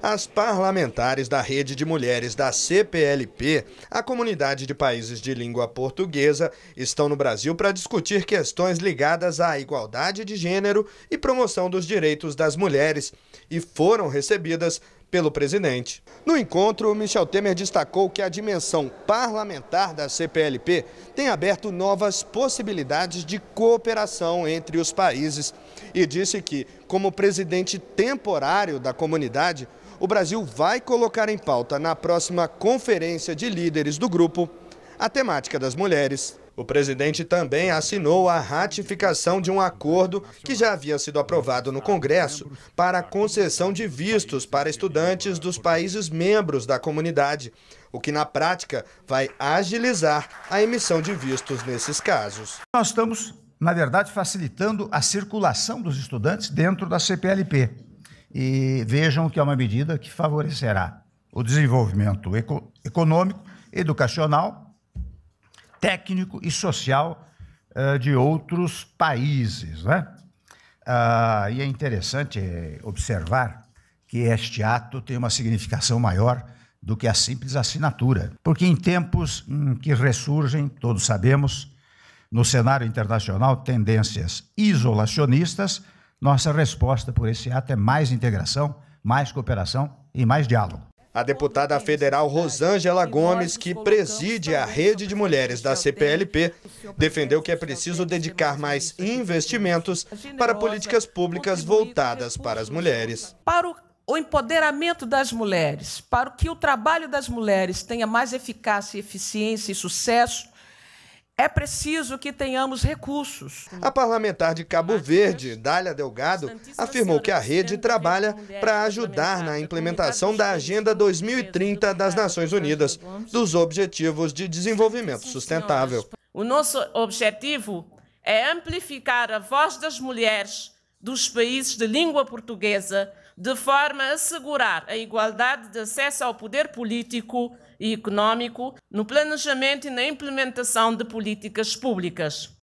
As parlamentares da Rede de Mulheres da CPLP, a comunidade de países de língua portuguesa, estão no Brasil para discutir questões ligadas à igualdade de gênero e promoção dos direitos das mulheres e foram recebidas pelo presidente. No encontro, Michel Temer destacou que a dimensão parlamentar da CPLP tem aberto novas possibilidades de cooperação entre os países e disse que, como presidente temporário da comunidade, o Brasil vai colocar em pauta na próxima conferência de líderes do grupo a temática das mulheres. O presidente também assinou a ratificação de um acordo que já havia sido aprovado no Congresso para a concessão de vistos para estudantes dos países membros da comunidade, o que na prática vai agilizar a emissão de vistos nesses casos. Nós estamos, na verdade, facilitando a circulação dos estudantes dentro da CPLP. E vejam que é uma medida que favorecerá o desenvolvimento econômico, educacional técnico e social uh, de outros países. Né? Uh, e é interessante observar que este ato tem uma significação maior do que a simples assinatura, porque em tempos em que ressurgem, todos sabemos, no cenário internacional, tendências isolacionistas, nossa resposta por esse ato é mais integração, mais cooperação e mais diálogo. A deputada federal Rosângela Gomes, que preside a rede de mulheres da CPLP, defendeu que é preciso dedicar mais investimentos para políticas públicas voltadas para as mulheres. Para o empoderamento das mulheres, para que o trabalho das mulheres tenha mais eficácia, eficiência e sucesso, é preciso que tenhamos recursos. A parlamentar de Cabo Verde, Dália Delgado, afirmou que a rede trabalha para ajudar na implementação da Agenda 2030 das Nações Unidas, dos Objetivos de Desenvolvimento Sustentável. O nosso objetivo é amplificar a voz das mulheres dos países de língua portuguesa, de forma a assegurar a igualdade de acesso ao poder político e econômico no planejamento e na implementação de políticas públicas.